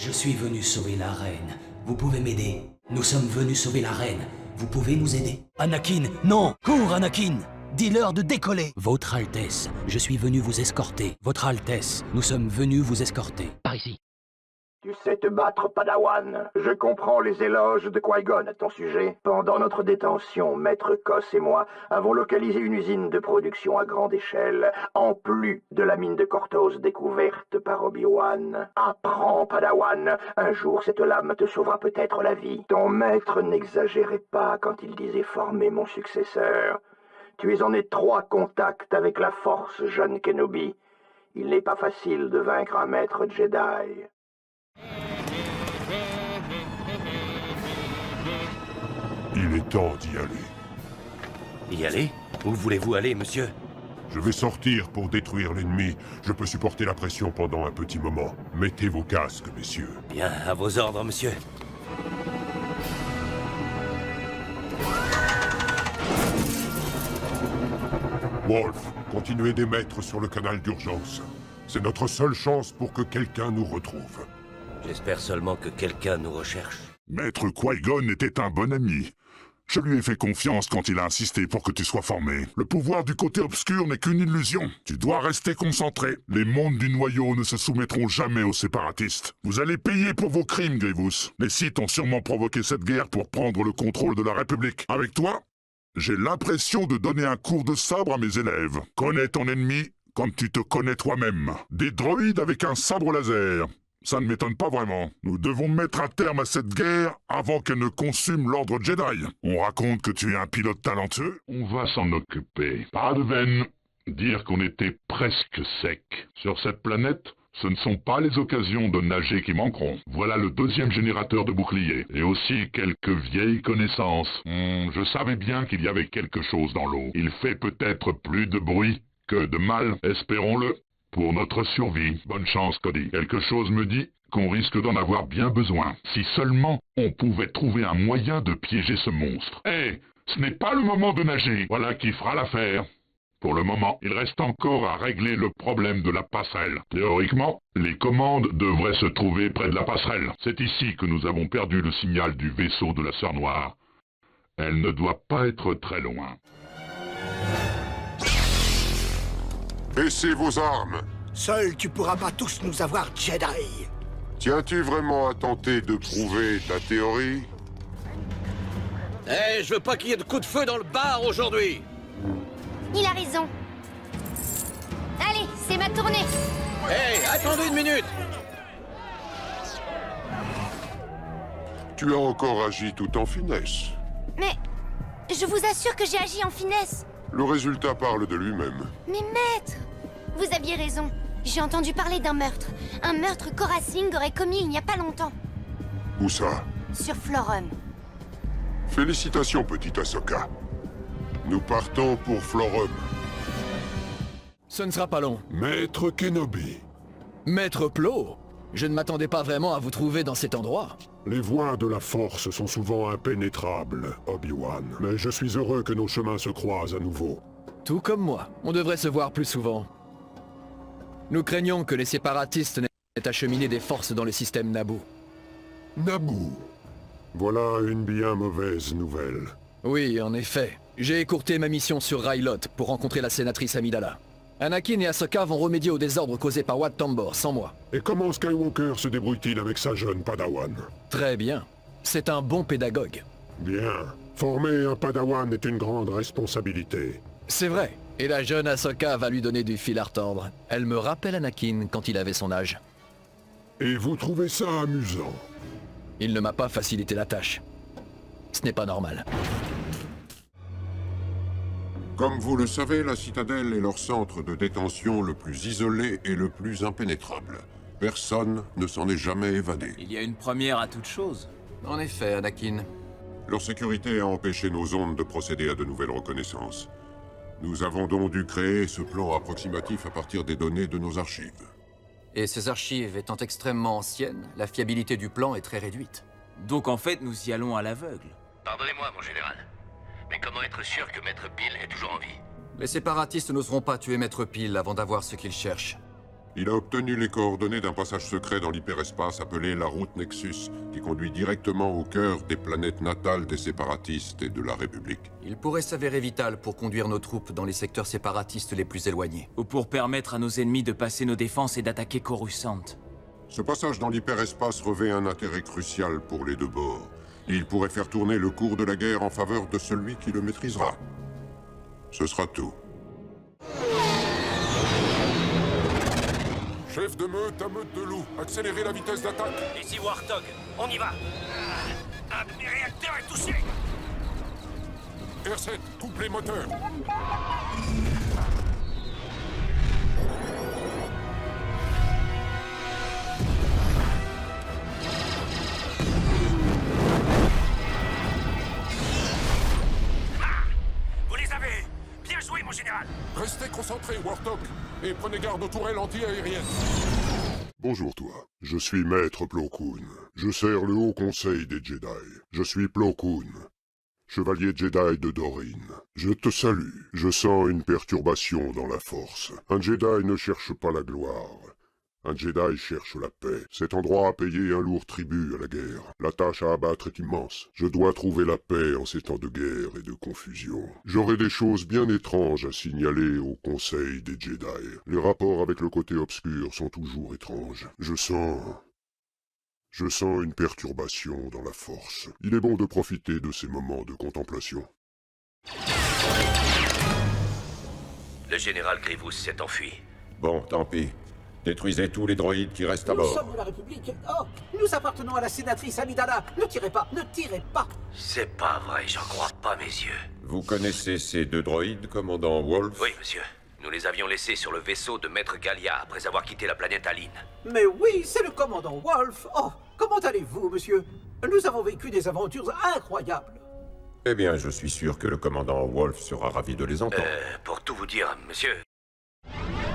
Je suis venu sauver la reine. Vous pouvez m'aider. Nous sommes venus sauver la reine. Vous pouvez nous aider. Anakin, non Cours, Anakin Dis-leur de décoller Votre Altesse, je suis venu vous escorter. Votre Altesse, nous sommes venus vous escorter. Par ici. Tu sais te battre, Padawan. Je comprends les éloges de Qui-Gon à ton sujet. Pendant notre détention, Maître Kos et moi avons localisé une usine de production à grande échelle, en plus de la mine de Cortos découverte par Obi-Wan. Apprends, Padawan. Un jour, cette lame te sauvera peut-être la vie. Ton maître n'exagérait pas quand il disait former mon successeur. Tu es en étroit contact avec la force, jeune Kenobi. Il n'est pas facile de vaincre un maître Jedi. Il est temps d'y aller. Y aller? Où voulez-vous aller, monsieur? Je vais sortir pour détruire l'ennemi. Je peux supporter la pression pendant un petit moment. Mettez vos casques, messieurs. Bien, à vos ordres, monsieur. Wolf, continuez d'émettre sur le canal d'urgence. C'est notre seule chance pour que quelqu'un nous retrouve. J'espère seulement que quelqu'un nous recherche. Maître Qui-Gon était un bon ami. Je lui ai fait confiance quand il a insisté pour que tu sois formé. Le pouvoir du côté obscur n'est qu'une illusion. Tu dois rester concentré. Les mondes du noyau ne se soumettront jamais aux séparatistes. Vous allez payer pour vos crimes, Grievous. Les Sith ont sûrement provoqué cette guerre pour prendre le contrôle de la République. Avec toi, j'ai l'impression de donner un cours de sabre à mes élèves. Connais ton ennemi comme tu te connais toi-même. Des droïdes avec un sabre laser. Ça ne m'étonne pas vraiment. Nous devons mettre un terme à cette guerre avant qu'elle ne consume l'ordre Jedi. On raconte que tu es un pilote talentueux On va s'en occuper. Pas de veine. Dire qu'on était presque sec. Sur cette planète, ce ne sont pas les occasions de nager qui manqueront. Voilà le deuxième générateur de boucliers. Et aussi quelques vieilles connaissances. Hmm, je savais bien qu'il y avait quelque chose dans l'eau. Il fait peut-être plus de bruit que de mal, espérons-le. Pour notre survie. Bonne chance, Cody. Quelque chose me dit qu'on risque d'en avoir bien besoin. Si seulement on pouvait trouver un moyen de piéger ce monstre. Eh, ce n'est pas le moment de nager. Voilà qui fera l'affaire. Pour le moment, il reste encore à régler le problème de la passerelle. Théoriquement, les commandes devraient se trouver près de la passerelle. C'est ici que nous avons perdu le signal du vaisseau de la Sœur Noire. Elle ne doit pas être très loin. Baissez vos armes Seul tu pourras pas tous nous avoir Jedi. Tiens-tu vraiment à tenter de prouver ta théorie? Eh, je veux pas qu'il y ait de coups de feu dans le bar aujourd'hui Il a raison. Allez, c'est ma tournée. Hey, attendez une minute Tu as encore agi tout en finesse. Mais je vous assure que j'ai agi en finesse. Le résultat parle de lui-même. Mais maître, vous aviez raison. J'ai entendu parler d'un meurtre. Un meurtre qu'Aura Singh aurait commis il n'y a pas longtemps. Où ça Sur Florum. Félicitations, petite Ahsoka. Nous partons pour Florum. Ce ne sera pas long. Maître Kenobi, Maître Plo, je ne m'attendais pas vraiment à vous trouver dans cet endroit. les voies de la Force sont souvent impénétrables, Obi-Wan. Mais je suis heureux que nos chemins se croisent à nouveau. Tout comme moi, on devrait se voir plus souvent. Nous craignons que les séparatistes n'aient acheminé des forces dans le système Naboo. Naboo. Voilà une bien mauvaise nouvelle. Oui, en effet. J'ai écourté ma mission sur Rylot pour rencontrer la sénatrice Amidala. Anakin et Ahsoka vont remédier au désordre causé par Wat Tambor, sans moi. Et comment Skywalker se débrouille-t-il avec sa jeune Padawan? Très bien. C'est un bon pédagogue. Bien. Former un Padawan est une grande responsabilité. C'est vrai. Et la jeune Ahsoka va lui donner du fil à retordre. Elle me rappelle Anakin quand il avait son âge. Et vous trouvez ça amusant Il ne m'a pas facilité la tâche. Ce n'est pas normal. Comme vous le savez, la citadelle est leur centre de détention le plus isolé et le plus impénétrable. Personne ne s'en est jamais évadé. Il y a une première à toute chose. En effet, Anakin. Leur sécurité a empêché nos ondes de procéder à de nouvelles reconnaissances. Nous avons donc dû créer ce plan approximatif à partir des données de nos archives. Et ces archives étant extrêmement anciennes, la fiabilité du plan est très réduite. Donc en fait, nous y allons à l'aveugle. Pardonnez-moi, mon général. Mais comment être sûr que Maître Peel est toujours en vie? Les séparatistes n'oseront pas tuer Maître Peel avant d'avoir ce qu'ils cherchent. Il a obtenu les coordonnées d'un passage secret dans l'hyperespace appelé la route Nexus, qui conduit directement au cœur des planètes natales des séparatistes et de la République. Il pourrait s'avérer vital pour conduire nos troupes dans les secteurs séparatistes les plus éloignés. Ou pour permettre à nos ennemis de passer nos défenses et d'attaquer Coruscant. Ce passage dans l'hyperespace revêt un intérêt crucial pour les deux bords. Il pourrait faire tourner le cours de la guerre en faveur de celui qui le maîtrisera. Ce sera tout. Chef de meute à meute de loup, accélérez la vitesse d'attaque. Ici Warthog, on y va. Un de mes réacteurs est touché. R7, coupe les moteurs. Général Restez concentrés, Warthog, et prenez garde aux tourelles anti-aériennes. Bonjour toi, je suis Maître Plo Koon. Je sers le Haut Conseil des Jedi. Je suis Plo Koon, chevalier Jedi de Dorine. Je te salue. Je sens une perturbation dans la force. Un Jedi ne cherche pas la gloire. Un Jedi cherche la paix. Cet endroit a payé un lourd tribut à la guerre. La tâche à abattre est immense. Je dois trouver la paix en ces temps de guerre et de confusion. J'aurai des choses bien étranges à signaler au Conseil des Jedi. Les rapports avec le côté obscur sont toujours étranges. Je sens... Je sens une perturbation dans la force. Il est bon de profiter de ces moments de contemplation. Le général Grievous s'est enfui. Bon, tant pis. Détruisez tous les droïdes qui restent à Nous bord. sommes la République. Oh, nous appartenons à la sénatrice Amidala. Ne tirez pas, ne tirez pas. C'est pas vrai, j'en crois pas mes yeux. Vous connaissez ces deux droïdes, commandant Wolf? Oui, monsieur. Nous les avions laissés sur le vaisseau de Maître Gallia après avoir quitté la planète Aline. Mais oui, c'est le commandant Wolf. Oh, comment allez-vous, monsieur? Nous avons vécu des aventures incroyables. Eh bien, je suis sûr que le commandant Wolf sera ravi de les entendre. Euh, pour tout vous dire, monsieur.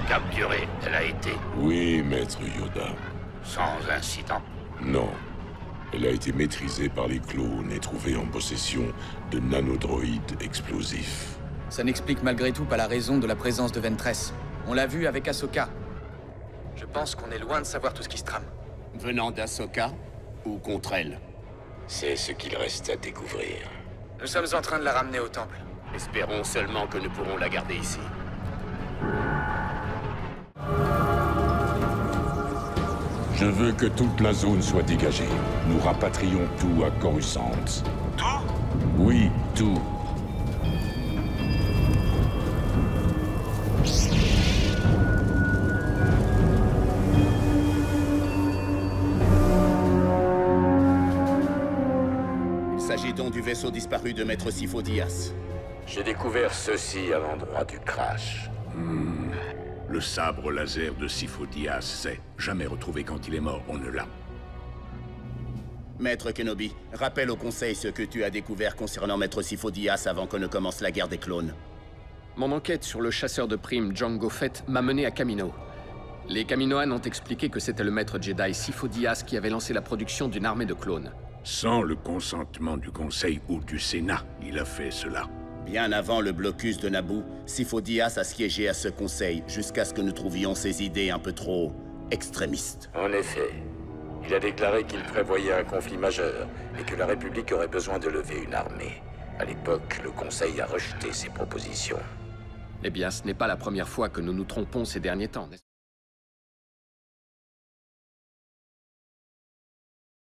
Capturée, elle a été. Oui, maître Yoda. Sans incident. Non. Elle a été maîtrisée par les clones et trouvée en possession de nanodroïdes explosifs. Ça n'explique malgré tout pas la raison de la présence de Ventress. On l'a vu avec Ahsoka. Je pense qu'on est loin de savoir tout ce qui se trame. Venant d'Ahsoka ou contre elle C'est ce qu'il reste à découvrir. Nous sommes en train de la ramener au temple. Espérons seulement que nous pourrons la garder ici. Je veux que toute la zone soit dégagée. Nous rapatrions tout à Coruscant. Tout? Oui, tout. Il s'agit donc du vaisseau disparu de Maître Sifo Dyas. J'ai découvert ceci à l'endroit du crash. Hmm. Le sabre laser de Sifo-Dyas, c'est jamais retrouvé quand il est mort, on ne l'a. Maître Kenobi, rappelle au Conseil ce que tu as découvert concernant Maître Sifo Dyas avant que ne commence la guerre des clones. Mon enquête sur le chasseur de primes Django Fett m'a mené à Kamino. Les Kaminoans ont expliqué que c'était le maître Jedi Sifo Dyas qui avait lancé la production d'une armée de clones. Sans le consentement du Conseil ou du Sénat, il a fait cela. Bien avant le blocus de Naboo, Sifo Dyas a siégé à ce conseil jusqu'à ce que nous trouvions ses idées un peu trop extrémistes. En effet, il a déclaré qu'il prévoyait un conflit majeur et que la République aurait besoin de lever une armée. À l'époque, le Conseil a rejeté ses propositions. Eh bien, ce n'est pas la première fois que nous nous trompons ces derniers temps, n'est-ce